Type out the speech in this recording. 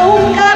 nunca